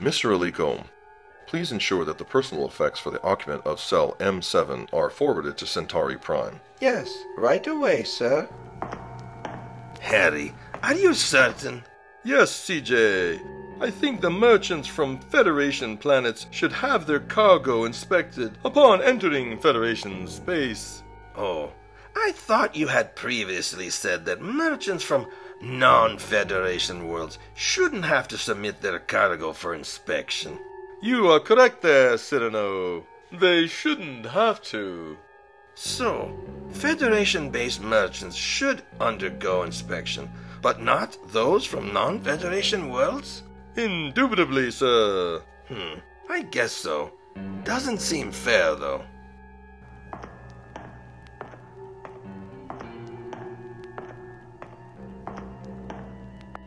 Mr. Alico, please ensure that the personal effects for the occupant of cell M7 are forwarded to Centauri Prime. Yes, right away, sir. Harry, are you certain? Yes, CJ. I think the merchants from Federation planets should have their cargo inspected upon entering Federation space. Oh, I thought you had previously said that merchants from non Federation worlds shouldn't have to submit their cargo for inspection. You are correct there, Cyrano. They shouldn't have to. So, Federation based merchants should undergo inspection, but not those from non Federation worlds? Indubitably, sir. Hmm, I guess so. Doesn't seem fair, though.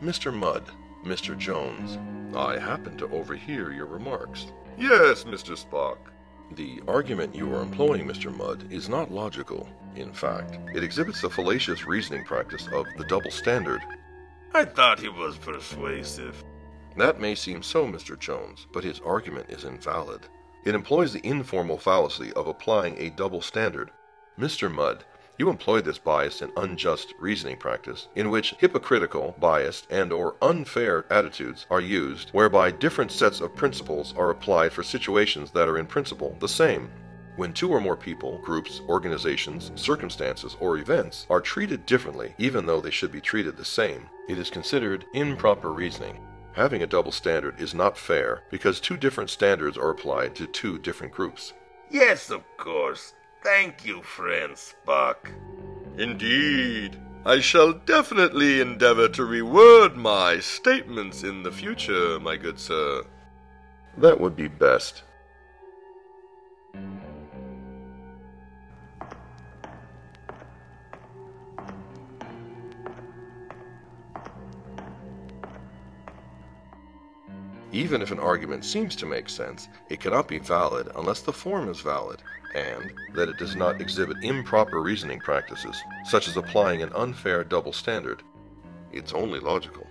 Mr. Mudd, Mr. Jones, I happen to overhear your remarks. Yes, Mr. Spock. The argument you are employing, Mr. Mudd, is not logical. In fact, it exhibits the fallacious reasoning practice of the double standard. I thought he was persuasive. That may seem so, Mr. Jones, but his argument is invalid. It employs the informal fallacy of applying a double standard. Mr. Mudd, you employ this biased and unjust reasoning practice, in which hypocritical, biased, and or unfair attitudes are used, whereby different sets of principles are applied for situations that are in principle the same. When two or more people, groups, organizations, circumstances, or events are treated differently, even though they should be treated the same, it is considered improper reasoning. Having a double standard is not fair because two different standards are applied to two different groups. Yes, of course. Thank you, friend Spock. Indeed. I shall definitely endeavor to reword my statements in the future, my good sir. That would be best. Even if an argument seems to make sense, it cannot be valid unless the form is valid, and that it does not exhibit improper reasoning practices, such as applying an unfair double standard. It's only logical.